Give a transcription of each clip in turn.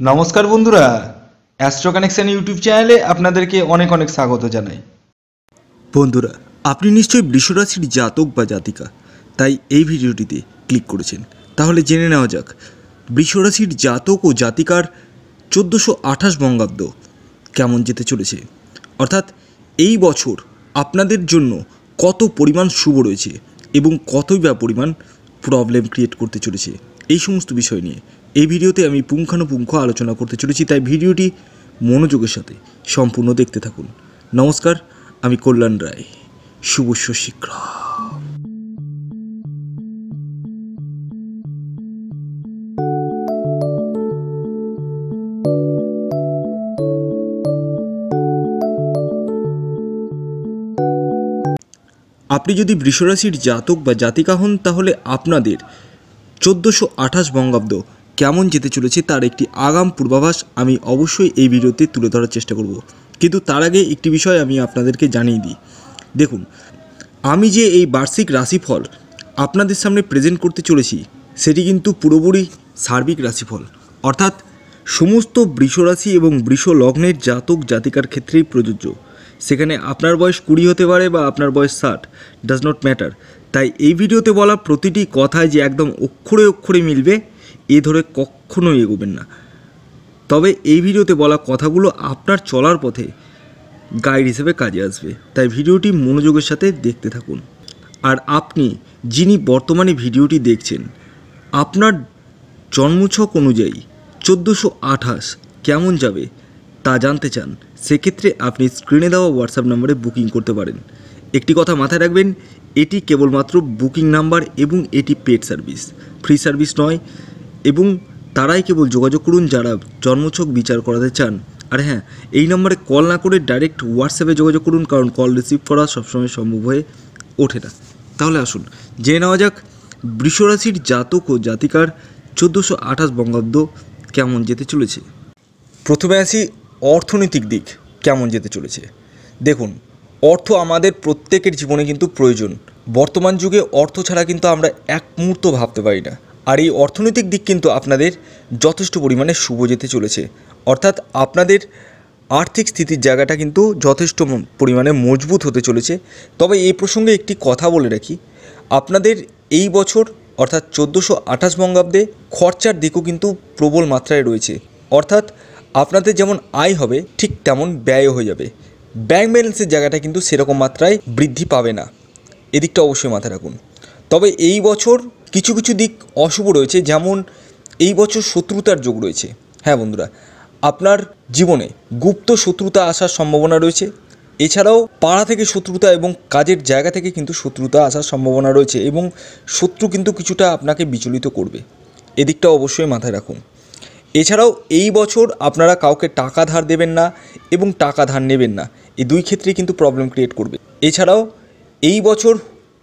নমস্কার বন্ধুরা astro connection YouTube চ্যানেলে আপনাদেরকে অনেক অনেক স্বাগত জানাই। বন্ধুরা, আপনি নিশ্চয়ই বৃষরাশির জাতক বা জাতিকা, তাই এই ভিডিওটিতে ক্লিক করেছেন। তাহলে জেনে নেওয়া যাক বৃষরাশির জাতক ও জাতিকার চোদ্দোশো আঠাশ বঙ্গাব্দ কেমন যেতে চলেছে? অর্থাৎ এই বছর আপনাদের জন্য কত পরিমাণ শুভ রয়েছে এবং কতই বা পরিমাণ প্রবলেম ক্রিয়েট করতে চলেছে? এই সমস্ত বিষয় নিয়ে। এই ভিডিওতে আমি পুঙ্খানুপুঙ্খ আলোচনা করতে চলেছি, তাই ভিডিওটি মনোযোগের সাথে সম্পূর্ণ দেখতে থাকুন। নমস্কার, আমি কল্যাণ রায়। শুভ শীঘ্র আপনি যদি বৃষরাশির জাতক বা জাতিকা হন, তাহলে আপনাদের চোদ্দোশো আঠাশ বঙ্গাব্দ কেমন যেতে চলেছে তার একটি আগাম পূর্বাভাস আমি অবশ্যই এই ভিডিওতে তুলে ধরার চেষ্টা করব। কিন্তু তার আগে একটি বিষয় আমি আপনাদেরকে জানিয়ে দিই। দেখুন, আমি যে এই বার্ষিক রাশিফল আপনাদের সামনে প্রেজেন্ট করতে চলেছি, সেটি কিন্তু পুরোপুরি সার্বিক রাশিফল। অর্থাৎ সমস্ত বৃষরাশি এবং বৃষ লগ্নের জাতক জাতিকার ক্ষেত্রেই প্রযোজ্য। সেখানে আপনার বয়স কুড়ি হতে পারে বা আপনার বয়স ষাট ডাজ নট ম্যাটার তাই এই ভিডিওতে বলা প্রতিটি কথায় যে একদম অক্ষরে অক্ষরে মিলবে, এ ধরে কখনোই এগোবেন না। তবে এই ভিডিওতে বলা কথাগুলো আপনার চলার পথে গাইড হিসেবে কাজে আসবে। তাই ভিডিওটি মনোযোগের সাথে দেখতে থাকুন। আর আপনি যিনি বর্তমানে ভিডিওটি দেখছেন, আপনার জন্মছক অনুযায়ী চোদ্দোশো আঠাশ কেমন যাবে তা জানতে চান, সেক্ষেত্রে আপনি স্ক্রিনে দেওয়া হোয়াটসঅ্যাপ নম্বরে বুকিং করতে পারেন। একটি কথা মাথায় রাখবেন, এটি কেবলমাত্র বুকিং নাম্বার এবং এটি পেড সার্ভিস। ফ্রি সার্ভিস নয় এবং তারাই কেবল যোগাযোগ করুন যারা জন্মছক বিচার করাতে চান। আর হ্যাঁ এই নম্বরে কল না করে ডাইরেক্ট হোয়াটসঅ্যাপে যোগাযোগ করুন, কারণ কল রিসিভ করা সবসময় সম্ভব হয়ে ওঠে না। তাহলে আসুন, জেনে নেওয়া যাক, বৃষরাশির জাতক ও জাতিকার চোদ্দোশো আঠাশ বঙ্গাব্দ কেমন যেতে চলেছে? প্রথমে আসি অর্থনৈতিক দিক, কেমন যেতে চলেছে? দেখুন অর্থ আমাদের প্রত্যেকের জীবনে কিন্তু প্রয়োজন। বর্তমান যুগে অর্থ ছাড়া কিন্তু আমরা এক মুহূর্ত ভাবতে পারি না। আর এই অর্থনৈতিক দিক কিন্তু আপনাদের যথেষ্ট পরিমাণে শুভ যেতে চলেছে। অর্থাৎ আপনাদের আর্থিক স্থিতির জায়গাটা কিন্তু যথেষ্ট পরিমাণে মজবুত হতে চলেছে। তবে এই প্রসঙ্গে একটি কথা বলে রাখি। আপনাদের এই বছর, অর্থাৎ চোদ্দোশো আঠাশ বঙ্গাব্দে খরচার দিকও কিন্তু প্রবল মাত্রায় রয়েছে। অর্থাৎ আপনাদের যেমন আয় হবে, ঠিক তেমন ব্যয়ও হয়ে যাবে। ব্যাংক ব্যালেন্সের জায়গাটা কিন্তু সেরকম মাত্রায় বৃদ্ধি পাবে না। এদিকটা অবশ্যই মাথায় রাখুন। তবে এই বছর কিছু কিছু দিক অশুভ রয়েছে, যেমন এই বছর শত্রুতার যোগ রয়েছে। হ্যাঁ বন্ধুরা, আপনার জীবনে গুপ্ত শত্রুতা আসার সম্ভাবনা রয়েছে। এছাড়াও পাড়া থেকে শত্রুতা এবং কাজের জায়গা থেকে কিন্তু শত্রুতা আসার সম্ভাবনা রয়েছে এবং শত্রু কিন্তু কিছুটা আপনাকে বিচলিত করবে। এদিকটা অবশ্যই মাথায় রাখুন। এছাড়াও এই বছর আপনারা কাউকে টাকা ধার দেবেন না এবং টাকা ধার নেবেন না। এই দুই ক্ষেত্রে কিন্তু প্রবলেম ক্রিয়েট করবে। এছাড়াও এই বছর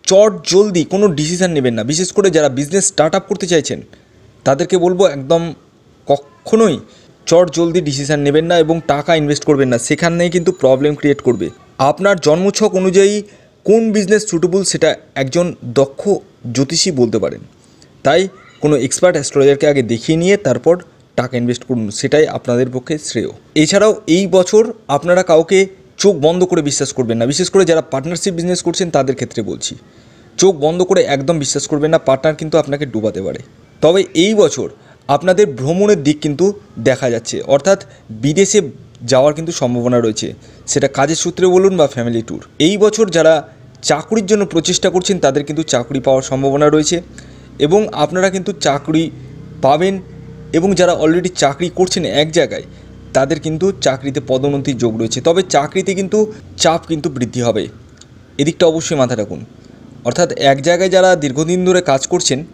চট জলদি কোনো ডিসিশান নেবেন না। বিশেষ করে যারা বিজনেস স্টার্ট আপ করতে চাইছেন, তাদেরকে বলব একদম কখনোই চট জলদি ডিসিশান নেবেন না এবং টাকা ইনভেস্ট করবেন না। সেখানেই কিন্তু প্রবলেম ক্রিয়েট করবে। আপনার জন্মছক অনুযায়ী কোন বিজনেস সুটেবল সেটা একজন দক্ষ জ্যোতিষী বলতে পারেন। তাই কোনো এক্সপার্ট অ্যাস্ট্রোলজারকে আগে দেখিয়ে নিয়ে তারপর টাকা ইনভেস্ট করুন, সেটাই আপনাদের পক্ষে শ্রেয়। এছাড়াও এই বছর আপনারা কাউকে চোখ বন্ধ করে বিশ্বাস করবেন না। বিশেষ করে যারা পার্টনারশিপ বিজনেস করছেন, তাদের ক্ষেত্রে বলছি। চোখ বন্ধ করে একদম বিশ্বাস করবেন না পার্টনার কিন্তু আপনাকে ডুবাতে পারে। তবে এই বছর আপনাদের ভ্রমণের দিক কিন্তু দেখা যাচ্ছে। অর্থাৎ বিদেশে যাওয়ার কিন্তু সম্ভাবনা রয়েছে। সেটা কাজের সূত্রে বলুন বা ফ্যামিলি ট্যুর এই বছর যারা চাকরির জন্য প্রচেষ্টা করছেন, তাদের কিন্তু চাকরি পাওয়ার সম্ভাবনা রয়েছে। এবং আপনারা কিন্তু চাকরি পাবেন এবং যারা অলরেডি চাকরি করছেন এক জায়গায় তাদের কিন্তু চাকরিতে পদোন্নতির যোগ রয়েছে। তবে চাকরিতে কিন্তু চাপ কিন্তু বৃদ্ধি হবে। এদিকটা অবশ্যই মাথায় রাখুন। অর্থাৎ এক জায়গায় যারা দীর্ঘদিন ধরে কাজ করছেন,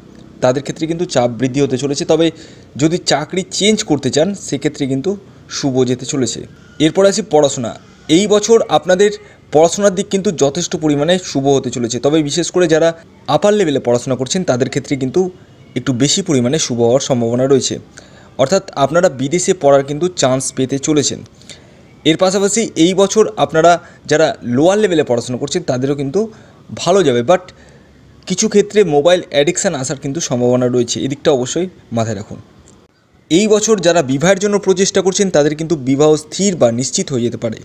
তাদের ক্ষেত্রে কিন্তু চাপ বৃদ্ধি হতে চলেছে। তবে যদি চাকরি চেঞ্জ করতে চান, সেক্ষেত্রে কিন্তু শুভ যেতে চলেছে। এরপর আসি পড়াশোনা। এই বছর আপনাদের পড়াশোনার দিক কিন্তু যথেষ্ট পরিমাণে শুভ হতে চলেছে। তবে বিশেষ করে যারা আপার লেভেলে পড়াশোনা করছেন, তাদের ক্ষেত্রে কিন্তু একটু বেশি পরিমাণে শুভ হওয়ার সম্ভাবনা রয়েছে। অর্থাৎ আপনারা বিদেশে পড়ার কিন্তু চান্স পেতে চলেছেন। এর পাশাপাশি এই বছর আপনারা যারা লোয়ার লেভেলে পড়াশোনা করছেন, তাদেরও কিন্তু ভালো যাবে। বাট কিছু ক্ষেত্রে মোবাইল অ্যাডিকশান আসার কিন্তু সম্ভাবনা রয়েছে। এদিকটা অবশ্যই মাথায় রাখুন। এই বছর যারা বিবাহের জন্য প্রচেষ্টা করছেন, তাদের কিন্তু বিবাহ স্থির বা নিশ্চিত হয়ে যেতে পারে।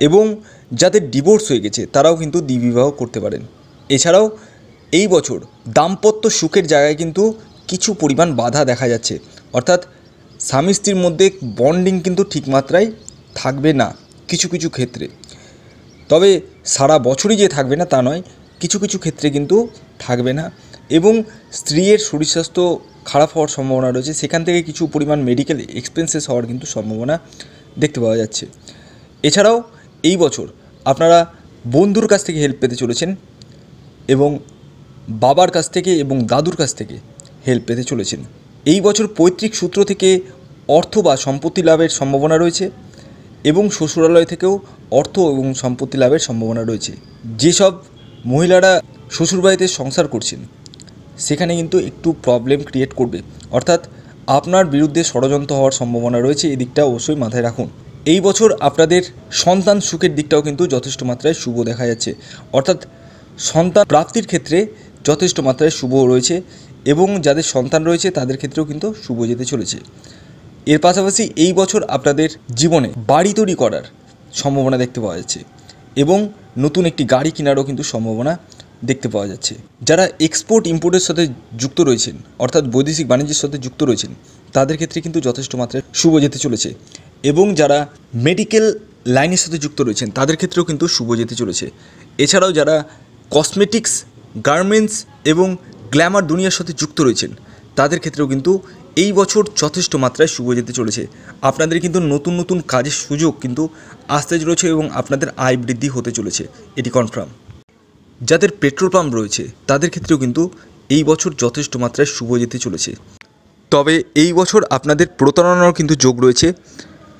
এবং যাদের ডিভোর্স হয়ে গেছে, তারাও কিন্তু দ্বিবিবাহ করতে পারেন। এছাড়াও এই বছর দাম্পত্য সুখের জায়গায় কিন্তু কিছু পরিমাণ বাধা দেখা যাচ্ছে। অর্থাৎ স্বামী স্ত্রীর মধ্যে বন্ডিং কিন্তু ঠিক মাত্রায় থাকবে না কিছু কিছু ক্ষেত্রে। তবে সারা বছরই যে থাকবে না তা নয়, কিছু কিছু ক্ষেত্রে কিন্তু থাকবে না এবং স্ত্রীর শরীর স্বাস্থ্য খারাপ হওয়ার সম্ভাবনা রয়েছে। সেখান থেকে কিছু পরিমাণ মেডিকেল এক্সপেন্সেস হওয়ার কিন্তু সম্ভাবনা দেখতে পাওয়া যাচ্ছে। এছাড়াও এই বছর আপনারা বন্ধুর কাছ থেকে হেল্প পেতে চলেছেন এবং বাবার কাছ থেকে এবং দাদুর কাছ থেকে হেল্প পেতে চলেছেন। এই বছর পৈতৃক সূত্র থেকে অর্থ বা সম্পত্তি লাভের সম্ভাবনা রয়েছে এবং শ্বশুরালয় থেকেও অর্থ এবং সম্পত্তি লাভের সম্ভাবনা রয়েছে। যেসব মহিলারা শ্বশুরবাড়িতে সংসার করছেন, সেখানে কিন্তু একটু প্রবলেম ক্রিয়েট করবে। অর্থাৎ আপনার বিরুদ্ধে ষড়যন্ত্র হওয়ার সম্ভাবনা রয়েছে, এই দিকটা অবশ্যই মাথায় রাখুন। এই বছর আপনাদের সন্তান সুখের দিকটাও কিন্তু যথেষ্ট মাত্রায় শুভ দেখা যাচ্ছে। অর্থাৎ সন্তান প্রাপ্তির ক্ষেত্রে যথেষ্ট মাত্রায় শুভ রয়েছে। এবং যাদের সন্তান রয়েছে, তাদের ক্ষেত্রেও কিন্তু শুভ যেতে চলেছে। এর পাশাপাশি এই বছর আপনাদের জীবনে বাড়ি তৈরি করার সম্ভাবনা দেখতে পাওয়া যাচ্ছে এবং নতুন একটি গাড়ি কেনারও কিন্তু সম্ভাবনা দেখতে পাওয়া যাচ্ছে। যারা এক্সপোর্ট ইম্পোর্টের সাথে যুক্ত রয়েছেন, অর্থাৎ বৈদেশিক বাণিজ্যের সাথে যুক্ত রয়েছেন, তাদের ক্ষেত্রে কিন্তু যথেষ্ট মাত্রায় শুভ যেতে চলেছে এবং যারা মেডিকেল লাইনের সাথে যুক্ত রয়েছেন, তাদের ক্ষেত্রেও কিন্তু শুভ যেতে চলেছে। এছাড়াও যারা কসমেটিক্স গার্মেন্টস এবং গ্ল্যামার দুনিয়ার সাথে যুক্ত রয়েছেন। তাদের ক্ষেত্রেও কিন্তু এই বছর যথেষ্ট মাত্রায় শুভ যেতে চলেছে। আপনাদের কিন্তু নতুন নতুন কাজের সুযোগ কিন্তু আসতে চলেছে এবং আপনাদের আয় বৃদ্ধি হতে চলেছে, এটি কনফার্ম যাদের পেট্রোল পাম্প রয়েছে, তাদের ক্ষেত্রেও কিন্তু এই বছর যথেষ্ট মাত্রায় শুভ যেতে চলেছে। তবে এই বছর আপনাদের প্রতারণার কিন্তু যোগ রয়েছে।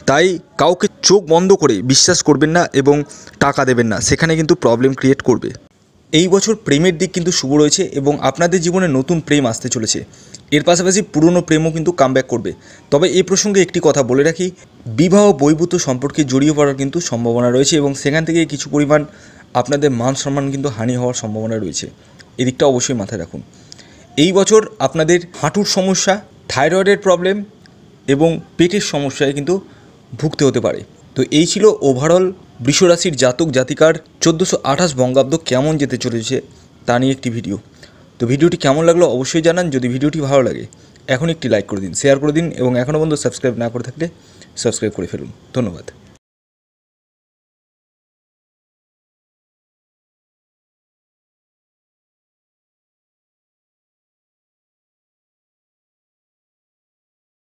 তাই কাউকে চোখ বন্ধ করে বিশ্বাস করবেন না এবং টাকা দেবেন না। সেখানে কিন্তু প্রবলেম ক্রিয়েট করবে। এই বছর প্রেমের দিক কিন্তু শুভ রয়েছে এবং আপনাদের জীবনে নতুন প্রেম আসতে চলেছে। এর পাশাপাশি পুরনো প্রেমও কিন্তু কামব্যাক করবে। তবে এই প্রসঙ্গে একটি কথা বলে রাখি, বিবাহ বৈভূত সম্পর্কে জড়িয়ে পড়ার কিন্তু সম্ভাবনা রয়েছে এবং সেখান থেকে কিছু পরিমাণ আপনাদের মান সম্মান কিন্তু হানি হওয়ার সম্ভাবনা রয়েছে। এদিকটা অবশ্যই মাথায় রাখুন। এই বছর আপনাদের হাঁটুর সমস্যা, থাইরয়েডের প্রবলেম এবং পেটের সমস্যায় কিন্তু ভুগতে হতে পারে। তো এই ছিল ওভারঅল বৃষরাশির জাতক জাতিকার চোদ্দোশো আঠাশ বঙ্গাব্দ কেমন যেতে চলেছে তা নিয়ে একটি ভিডিও। তো ভিডিওটি কেমন লাগল অবশ্যই জানান, যদি ভিডিওটি ভালো লাগে এখন একটি লাইক করে দিন, শেয়ার করে দিন, এবং এখনও পর্যন্ত সাবস্ক্রাইব না করে থাকলে সাবস্ক্রাইব করে ফেলুন। ধন্যবাদ।